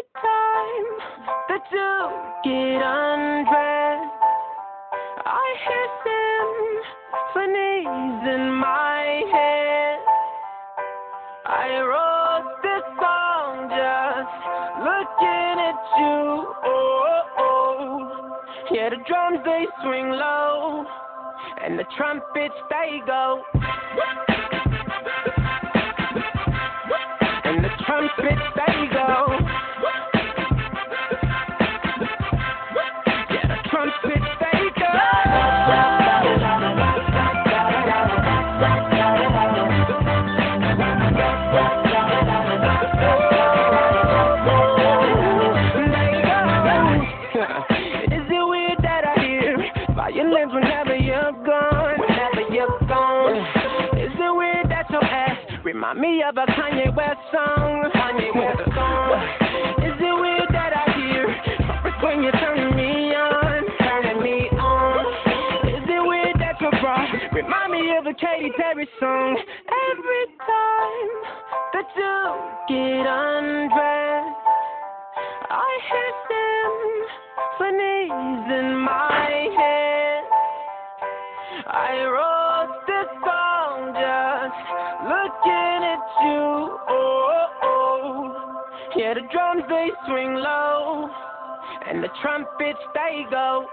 Every time that you get undressed, I hear symphonies in my head. I wrote this song just looking at you. Oh, oh. yeah, the drums they swing low, and the trumpets they go. And the trumpets they go. Your ass remind me of a Kanye West song? Kanye West song. Of a Katy Perry song? Every time that you get undressed. I hear symphonies in my head. I wrote this song just looking at you. Oh, oh. yeah, the drums they swing low, and the trumpets they go.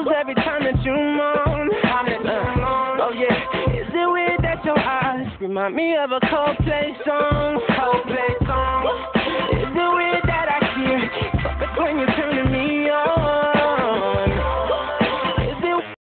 Angels every time that you moan? Uh, oh yeah, is it weird that your eyes remind me of a Coldplay song? Coldplay song. Is it weird that I hear when you're turning me